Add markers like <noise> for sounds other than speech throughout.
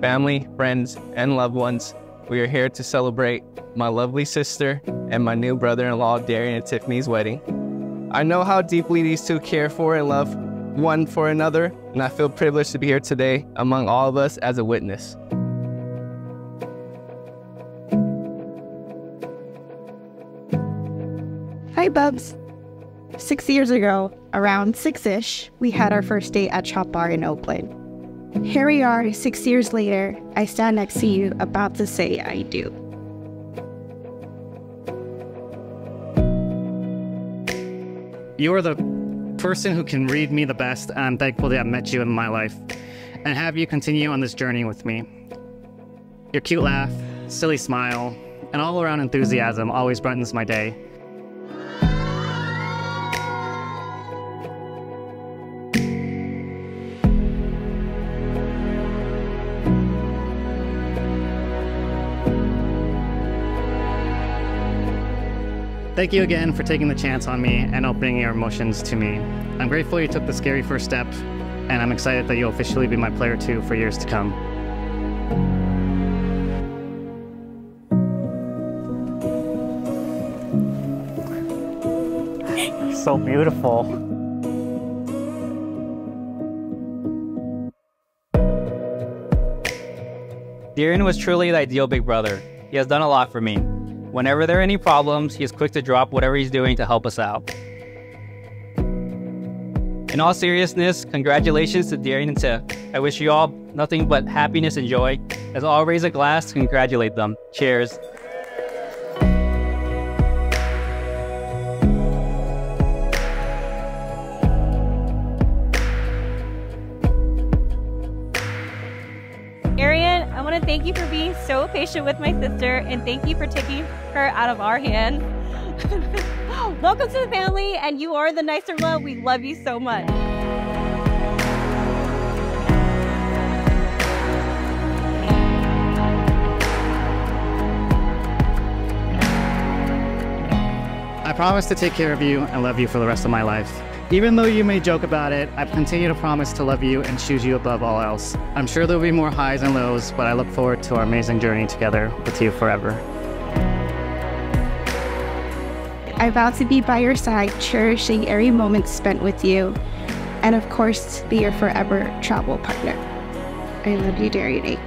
family, friends, and loved ones, we are here to celebrate my lovely sister and my new brother in law, Darian and Tiffany's wedding. I know how deeply these two care for and love one for another, and I feel privileged to be here today among all of us as a witness. Hi, Bubs. Six years ago, around six ish, we had our first date at Chop Bar in Oakland. Here we are, six years later. I stand next to you, about to say I do. You are the person who can read me the best, and I'm thankful that I've met you in my life and have you continue on this journey with me. Your cute laugh, silly smile, and all around enthusiasm always brightens my day. Thank you again for taking the chance on me and opening your emotions to me. I'm grateful you took the scary first step, and I'm excited that you'll officially be my player two for years to come. So beautiful. Darian was truly the ideal big brother. He has done a lot for me. Whenever there are any problems, he is quick to drop whatever he's doing to help us out. In all seriousness, congratulations to Darian and Tiff. I wish you all nothing but happiness and joy. As raise a glass to congratulate them. Cheers. To thank you for being so patient with my sister and thank you for taking her out of our hands. <laughs> Welcome to the family, and you are the nicer one. We love you so much. I promise to take care of you and love you for the rest of my life. Even though you may joke about it, I continue to promise to love you and choose you above all else. I'm sure there'll be more highs and lows, but I look forward to our amazing journey together with you forever. I vow to be by your side, cherishing every moment spent with you, and of course, be your forever travel partner. I love you, Darian A.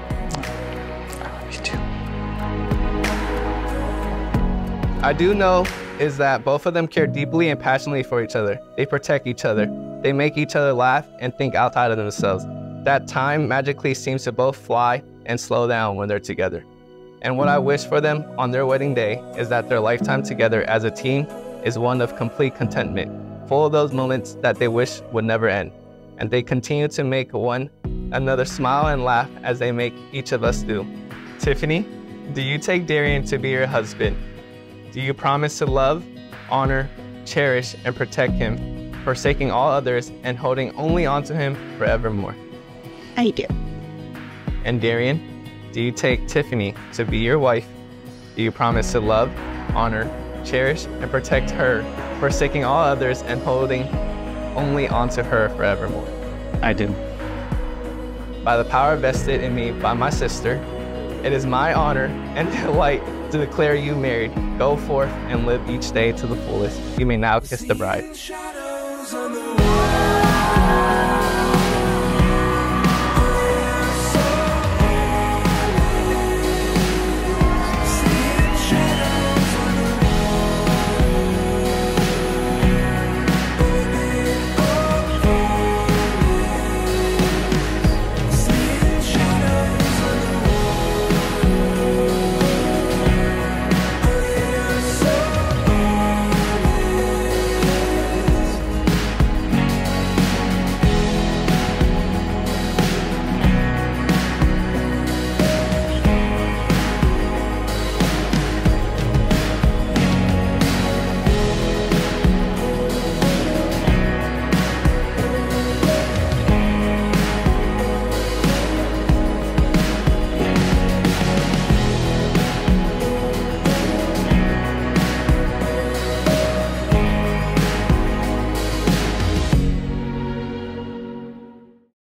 I do know is that both of them care deeply and passionately for each other. They protect each other. They make each other laugh and think outside of themselves. That time magically seems to both fly and slow down when they're together. And what I wish for them on their wedding day is that their lifetime together as a team is one of complete contentment, full of those moments that they wish would never end. And they continue to make one another smile and laugh as they make each of us do. Tiffany, do you take Darian to be your husband? Do you promise to love, honor, cherish, and protect him, forsaking all others and holding only onto him forevermore? I do. And Darian, do you take Tiffany to be your wife? Do you promise to love, honor, cherish, and protect her, forsaking all others and holding only onto her forevermore? I do. By the power vested in me by my sister, it is my honor and <laughs> delight to declare you married. Go forth and live each day to the fullest. You may now kiss the bride.